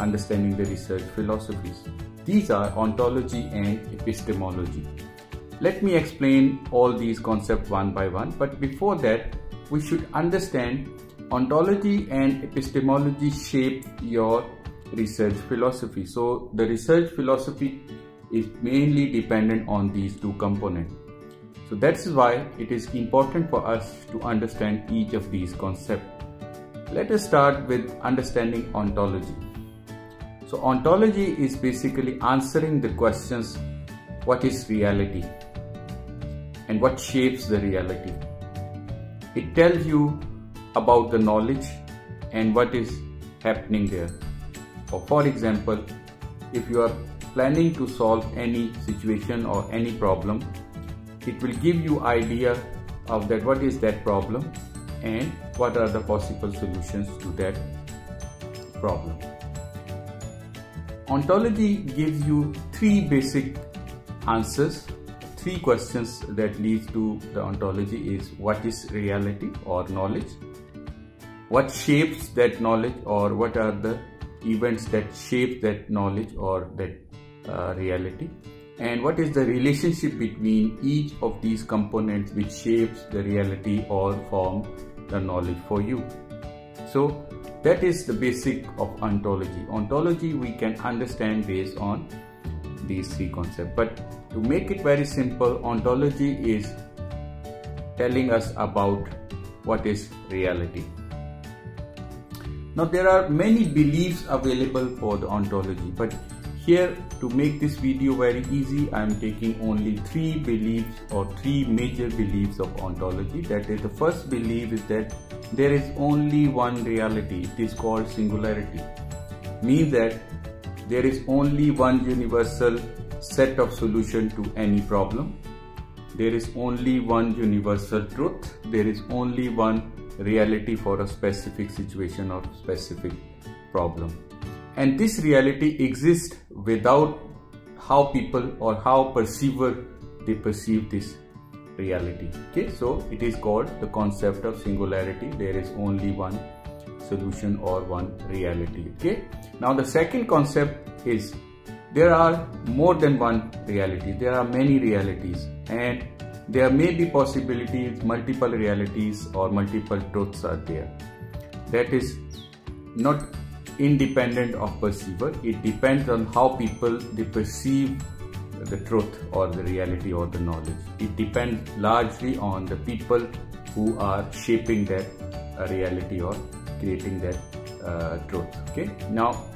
understanding the research philosophies. These are ontology and epistemology. Let me explain all these concepts one by one, but before that, we should understand ontology and epistemology shape your research philosophy. So the research philosophy is mainly dependent on these two components. So that's why it is important for us to understand each of these concepts. Let us start with understanding ontology. So ontology is basically answering the questions what is reality and what shapes the reality. It tells you about the knowledge and what is happening there. Or for example, if you are planning to solve any situation or any problem, it will give you idea of that what is that problem and what are the possible solutions to that problem. Ontology gives you three basic answers. Three questions that leads to the ontology is what is reality or knowledge? What shapes that knowledge or what are the events that shape that knowledge or that uh, reality? and what is the relationship between each of these components which shapes the reality or form the knowledge for you. So that is the basic of ontology. Ontology we can understand based on these three concepts. But to make it very simple, ontology is telling us about what is reality. Now there are many beliefs available for the ontology, but here to make this video very easy, I am taking only three beliefs or three major beliefs of ontology. That is the first belief is that there is only one reality. It is called singularity. Means that there is only one universal set of solution to any problem. There is only one universal truth. There is only one reality for a specific situation or specific problem and this reality exists without how people or how perceiver they perceive this reality. Okay so it is called the concept of singularity. There is only one solution or one reality. Okay now the second concept is there are more than one reality. There are many realities and there may be possibilities multiple realities or multiple truths are there. That is not independent of perceiver. It depends on how people they perceive the truth or the reality or the knowledge. It depends largely on the people who are shaping that uh, reality or creating that uh, truth. Okay. Now,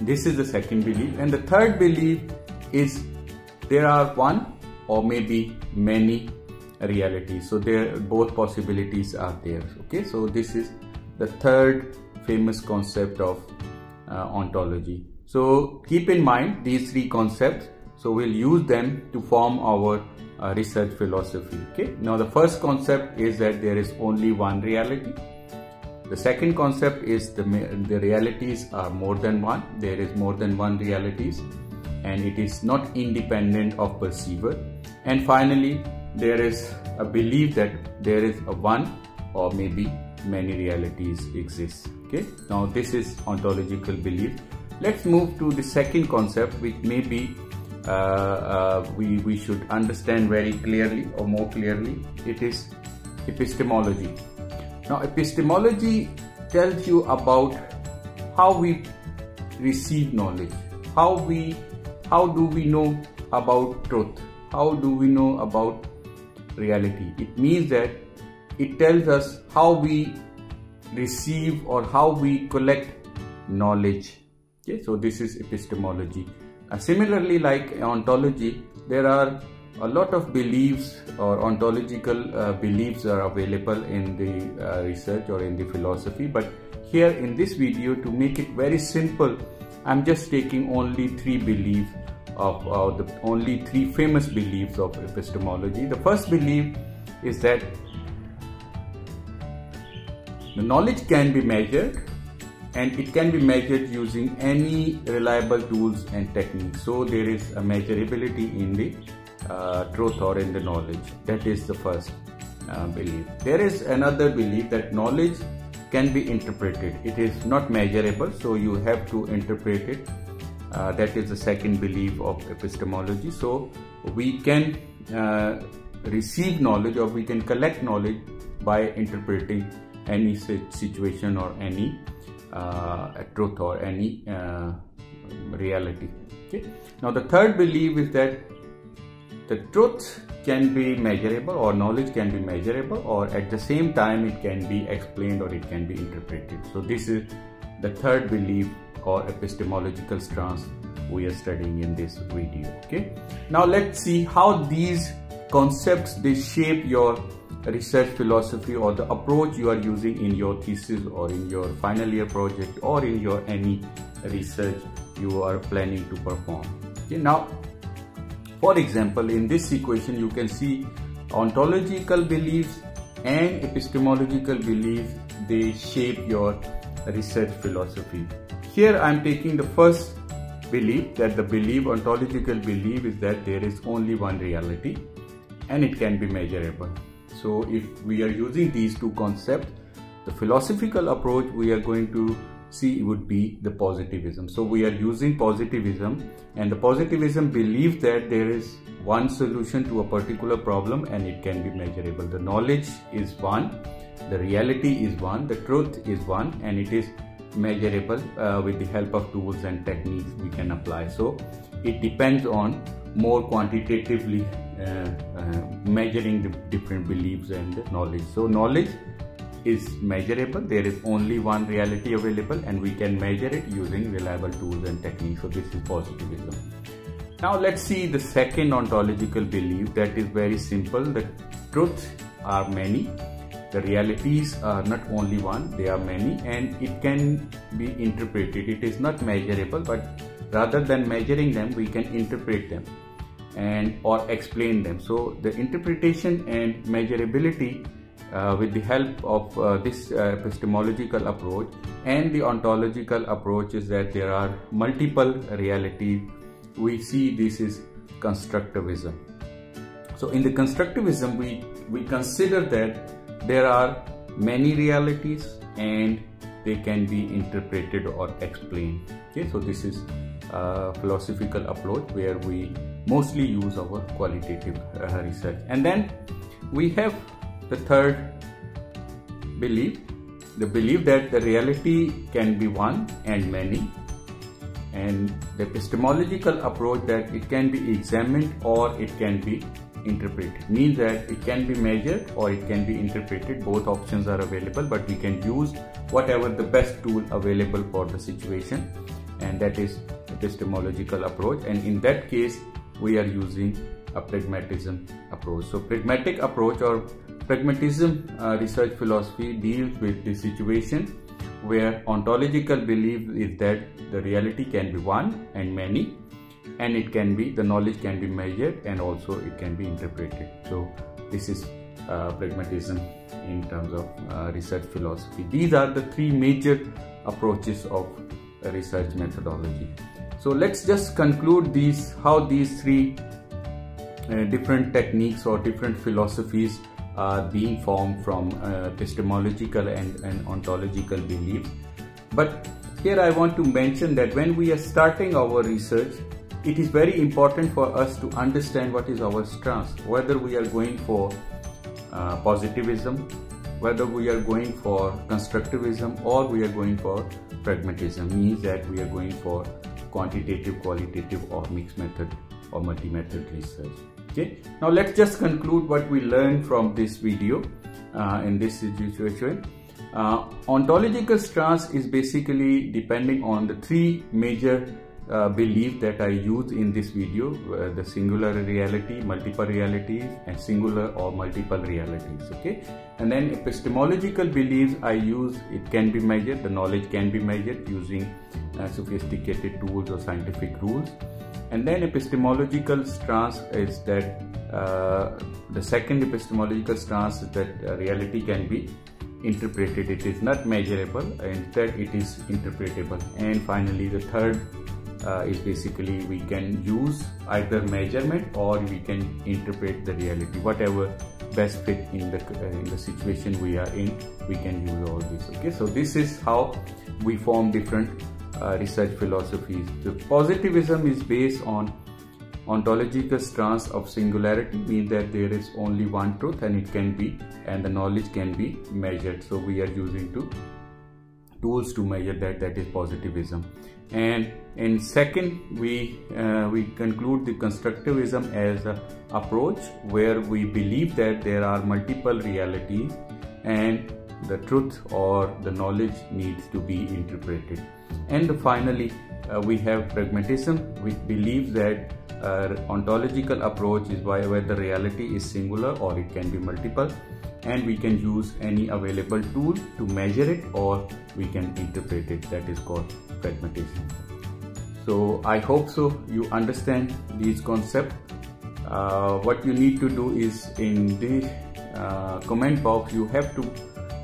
this is the second belief, and the third belief is there are one or maybe many realities. So there both possibilities are there. Okay. So this is the third famous concept of uh, ontology. So keep in mind these three concepts. So we'll use them to form our uh, research philosophy. Okay. Now the first concept is that there is only one reality. The second concept is the, the realities are more than one. There is more than one realities and it is not independent of perceiver. And finally, there is a belief that there is a one or maybe many realities exist okay now this is ontological belief. Let's move to the second concept which maybe uh, uh, we, we should understand very clearly or more clearly. It is epistemology. Now epistemology tells you about how we receive knowledge. How we how do we know about truth? How do we know about reality? It means that it tells us how we receive or how we collect knowledge. Okay so this is epistemology. Uh, similarly like ontology there are a lot of beliefs or ontological uh, beliefs are available in the uh, research or in the philosophy. But here in this video to make it very simple i'm just taking only three beliefs of uh, the only three famous beliefs of epistemology. The first belief is that the knowledge can be measured and it can be measured using any reliable tools and techniques. So there is a measurability in the uh, truth or in the knowledge. That is the first uh, belief. There is another belief that knowledge can be interpreted. It is not measurable, so you have to interpret it. Uh, that is the second belief of epistemology. So we can uh, receive knowledge or we can collect knowledge by interpreting any situation or any uh, truth or any uh, reality. Okay. Now the third belief is that the truth can be measurable or knowledge can be measurable or at the same time it can be explained or it can be interpreted. So this is the third belief or epistemological stance we are studying in this video. Okay. Now let's see how these concepts they shape your research philosophy or the approach you are using in your thesis or in your final year project or in your any research you are planning to perform. Okay, now for example in this equation you can see ontological beliefs and epistemological beliefs they shape your research philosophy. Here I am taking the first belief that the belief ontological belief is that there is only one reality and it can be measurable. So if we are using these two concepts, the philosophical approach we are going to see would be the positivism. So we are using positivism and the positivism believes that there is one solution to a particular problem and it can be measurable. The knowledge is one, the reality is one, the truth is one and it is measurable uh, with the help of tools and techniques we can apply. So it depends on more quantitatively Uh, uh, measuring the different beliefs and knowledge. So knowledge is measurable. There is only one reality available and we can measure it using reliable tools and techniques. So this is positivism. Now let's see the second ontological belief that is very simple. The truths are many. The realities are not only one, they are many and it can be interpreted. It is not measurable but rather than measuring them, we can interpret them and or explain them. So the interpretation and measurability uh, with the help of uh, this uh, epistemological approach and the ontological approach is that there are multiple realities. We see this is constructivism. So in the constructivism, we, we consider that there are many realities and they can be interpreted or explained. Okay, so this is a philosophical approach where we mostly use our qualitative uh, research. And then we have the third belief, the belief that the reality can be one and many and the epistemological approach that it can be examined or it can be interpreted. Means that it can be measured or it can be interpreted. Both options are available but we can use whatever the best tool available for the situation. And that is epistemological approach. And in that case we are using a pragmatism approach. So pragmatic approach or pragmatism uh, research philosophy deals with the situation where ontological belief is that the reality can be one and many and it can be the knowledge can be measured and also it can be interpreted. So this is uh, pragmatism in terms of uh, research philosophy. These are the three major approaches of research methodology so let's just conclude these how these three uh, different techniques or different philosophies are being formed from uh, epistemological and, and ontological beliefs. But here I want to mention that when we are starting our research, it is very important for us to understand what is our stance, whether we are going for uh, positivism, whether we are going for constructivism or we are going for pragmatism means that we are going for quantitative, qualitative or mixed method or multi-method research. Okay, now let's just conclude what we learned from this video uh, in this situation. Uh, ontological stance is basically depending on the three major uh, belief that I use in this video uh, the singular reality, multiple realities and singular or multiple realities okay and then epistemological beliefs I use it can be measured the knowledge can be measured using uh, sophisticated tools or scientific rules. And then epistemological stance is that uh, the second epistemological stance is that uh, reality can be interpreted. It is not measurable. Instead it is interpretable. And finally the third uh, is basically we can use either measurement or we can interpret the reality. Whatever best fit in the uh, in the situation we are in we can use all this. Okay? So this is how we form different research philosophies. The positivism is based on ontological stance of singularity means that there is only one truth and it can be and the knowledge can be measured. So we are using two tools to measure that that is positivism. And in second we uh, we conclude the constructivism as an approach where we believe that there are multiple realities and the truth or the knowledge needs to be interpreted and finally uh, we have pragmatism. Which believes that uh, ontological approach is why whether reality is singular or it can be multiple and we can use any available tool to measure it or we can interpret it. That is called pragmatism. So i hope so you understand these concepts. Uh, what you need to do is in the uh, comment box you have to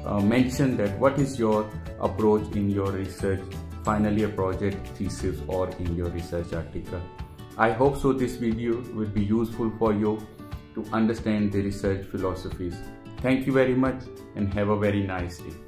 uh, mention that what is your approach in your research finally a project thesis or in your research article i hope so this video will be useful for you to understand the research philosophies Thank you very much and have a very nice day.